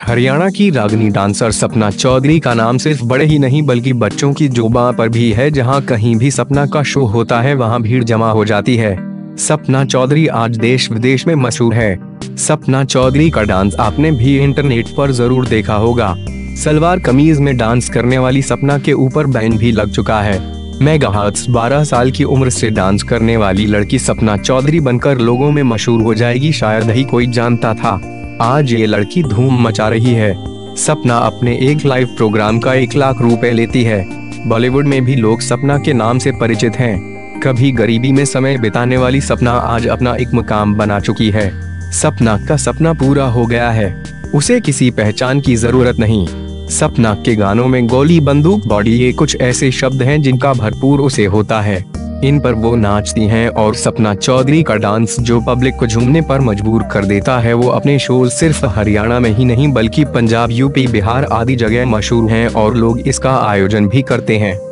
हरियाणा की रागनी डांसर सपना चौधरी का नाम सिर्फ़ बड़े ही नहीं, बल्कि बच्चों की जुबा पर भी है। जहाँ कहीं भी सपना का शो होता है, वहाँ भीड़ जमा हो जाती है। सपना चौधरी आज देश विदेश में मशहूर है। सपना चौधरी का डांस आपने भी इंटरनेट पर ज़रूर देखा होगा। सलवार कमीज में डांस करने वाली सपना के ऊपर बैन भी लग चुका है। मेगाहर्ट्ज 12 साल की उम्र से डांस करने वाली लड़की सपना चौधरी बनकर लोगों में मशहूर हो जाएगी, शायद ही कोई जानता था। आज ये लड़की धूम मचा रही है। सपना अपने एक लाइव प्रोग्राम का एक लाख रुपए लेती है। बॉलीवुड में भी लोग सपना के नाम से परिचित हैं। कभी गरीबी में समय बिताने वाली सपना आज अपना एक मुकाम बना चुकी है। सपना का सपना पूरा हो गया है। उसे किसी पहचान की ज़रूरत नहीं। सपना के गानों में गोली बंदूक बॉडी ये कुछ ऐसे शब्द हैं जिनका भरपूर उसे होता है। इन पर वो नाचती हैं और सपना चौधरी का डांस जो पब्लिक को झूमने पर मजबूर कर देता है, वो अपने शो सिर्फ़ हरियाणा में ही नहीं, बल्कि पंजाब, यूपी, बिहार आदि जगह मशहूर हैं और लोग इसका आयोजन भी करते हैं।